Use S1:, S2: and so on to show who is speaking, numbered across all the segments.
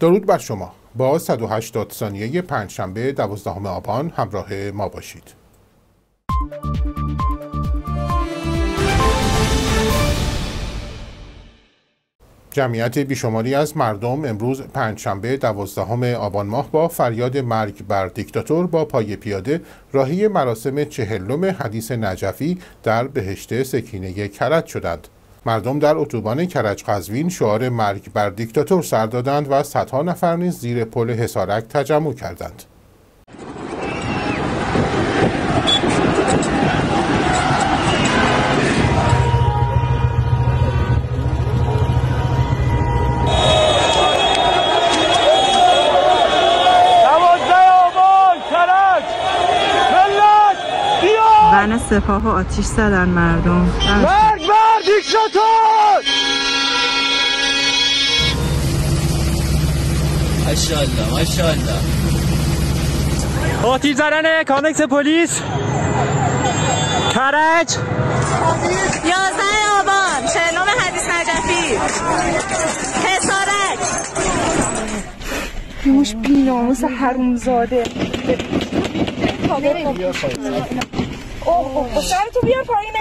S1: درود بر شما با 180 ثانیه پنجشنبه 12 آبان همراه ما باشید جمعیت بیشماری از مردم امروز پنجشنبه دوازدهم آبان ماه با فریاد مرگ بر دیکتاتور با پای پیاده راهی مراسم چهلم حدیث نجفی در بهشت سکینه کرج شدند. مردم در اتوبان کرج قزوین شعار مرگ بر دیکتاتور سر دادند و صدها نفر نیز زیر پل حصارک تجمع کردند.
S2: بنا سپاه و آتیش زدن مردم.
S3: مرگ بر دیکتاتور
S4: ماشاءالله ماشاءالله.
S3: آتیش زدن کانکس پلیس. کرج.
S5: 11 آبان چهلم حدیث نجفی حسارک
S6: موش بیناموس حرومزاده. اوه اوه سرتو بیا پایین.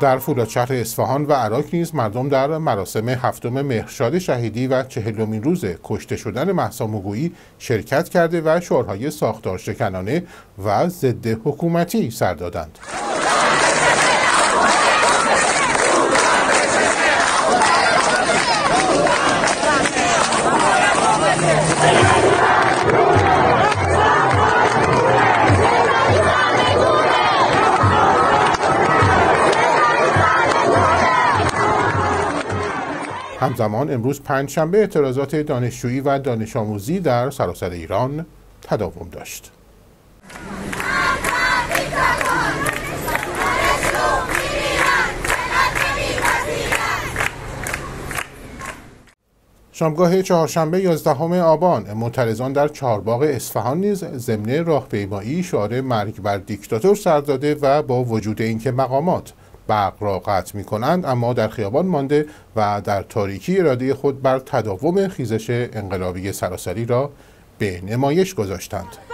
S1: در فولادشهر اصفهان و عراق نیز مردم در مراسم هفتم مهرشاد شهیدی و چهلمین روز کشته شدن مهسا مگویی شرکت کرده و شعارهای ساختار شکنانه و ضد حکومتی سر دادند. همزمان امروز پنجشنبه اعتراضات دانشجویی و دانش آموزی در سراسر ایران تداوم داشت. شامگاه چهارشنبه 11 آبان معترضان در چهارباغ اصفهان نیز ضمن راهپیمایی شعار مرگ بر دیکتاتور سر داده و با وجود اینکه مقامات برق را قطع می کنند اما در خیابان مانده و در تاریکی اراده خود بر تداوم خیزش انقلابی سراسری را به نمایش گذاشتند.